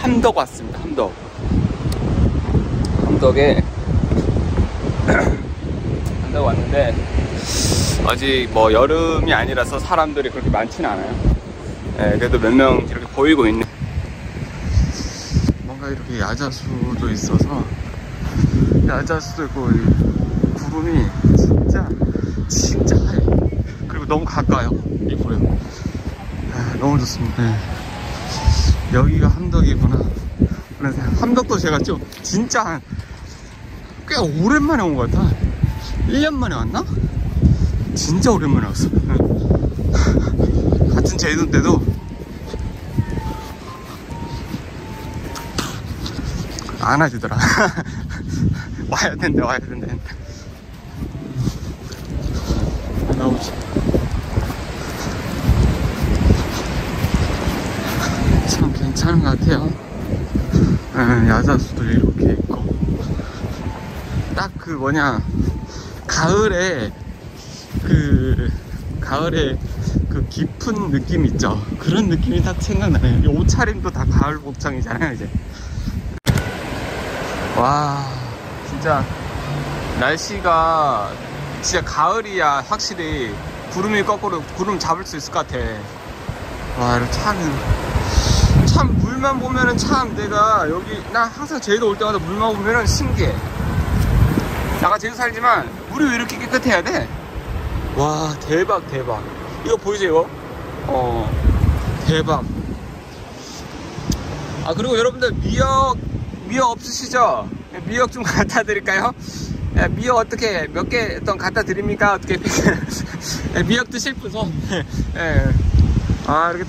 함덕 왔습니다. 함덕. 함덕에 함덕 왔는데 아직 뭐 여름이 아니라서 사람들이 그렇게 많지는 않아요. 네, 그래도 몇 명 이렇게 보이고 있네. 뭔가 이렇게 야자수도 있어서 야자수도 있고 이 구름이 진짜 진짜 하얘. 그리고 너무 가까요. 이 보여. 아, 너무 좋습니다. 네. 여기가 함덕이구나. 그래서 함덕도 제가 좀 진짜 한꽤 오랜만에 온 것 같아. 1년 만에 왔나? 진짜 오랜만에 왔어. 같은 제주도 때도 안 와주더라. 와야 된대, 와야 된대. 나오지. 참 괜찮은 것 같아요. 예, 야자수도 이렇게 있고. 딱 그 뭐냐, 가을에, 그, 가을에 그 깊은 느낌 있죠? 그런 느낌이 딱 생각나네요. 이 옷차림도 다 가을 복장이잖아요, 이제. 와, 진짜, 날씨가 진짜 가을이야, 확실히. 구름이 거꾸로 구름 잡을 수 있을 것 같아. 와, 이렇게 차는. 참 물만 보면은 참 내가 여기 나 항상 제주도 올 때마다 물만 보면은 신기해 나가 제주 살지만 물이 왜 이렇게 깨끗해야 돼? 와 대박 대박 이거 보이세요 이거? 어 대박 아 그리고 여러분들 미역 미역 없으시죠? 미역 좀 갖다 드릴까요? 야, 미역 어떻게 몇 개 어떤 갖다 드립니까? 어떻게 야, 미역 드실 분 손. 예. 아 이렇게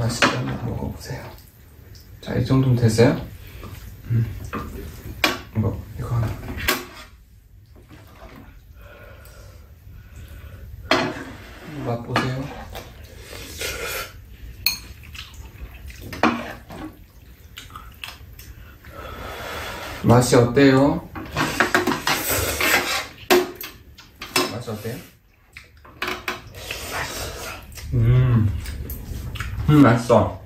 맛있게 한번 먹어보세요. 자, 이 정도면 됐어요? 음. 이거, 이거 하나. 맛보세요. 맛이 어때요? 맛이 어때요? 음 맛있어.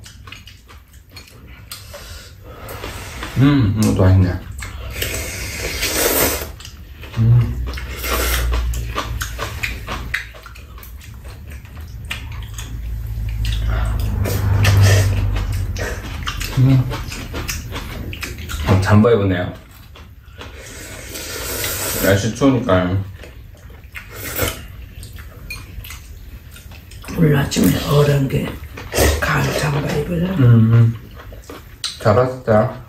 음, 이것도 맛있네. 음. 음. 어, 잠바 입었네요. 날씨 추우니까. 오늘 아침에 어른 게 가을 잠바 입으려 음, 잘하셨다.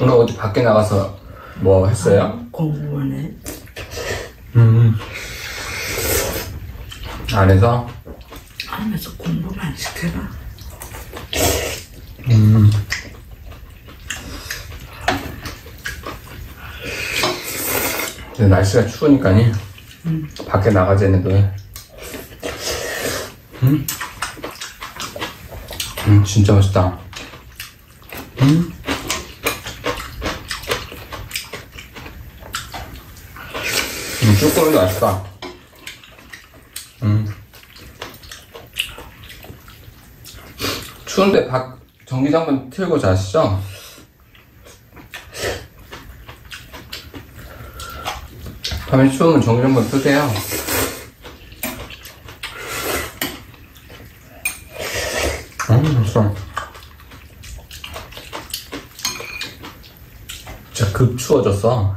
오늘 어디 밖에 나가서 뭐 했어요? 공무원에 음. 안에서? 하면서 공부만 시켜라. 근데 날씨가 추우니까니 밖에 나가자니 도 해. 음? 음, 진짜 맛있다. 음? 음, 쭈꾸미도 맛있다. 음. 추운데 밖 전기장 한번 틀고 자시죠? 밤에 추우면 전기 한번 끄세요. 음, 맛있어. 진짜 급 추워졌어.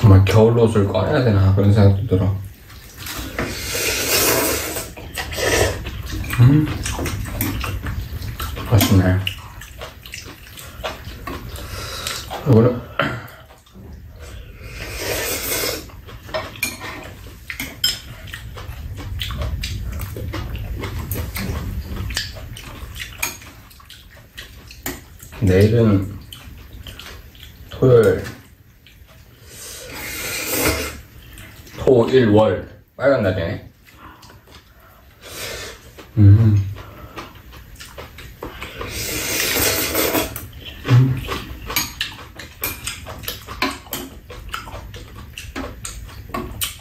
정말 겨울 옷을 꺼내야 되나 그런 생각도 들어. 음, 네. 이거는 내일은 토요일 토, 일, 월 빨간 날이네 음. 음.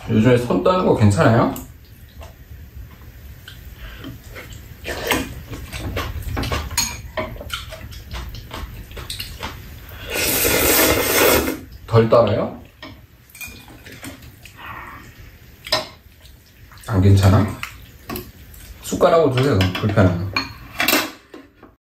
요즘에 손 떠는 거 괜찮아요? 덜 떨어요? 안 괜찮아? 숟가락으로 드세요. 불편하면.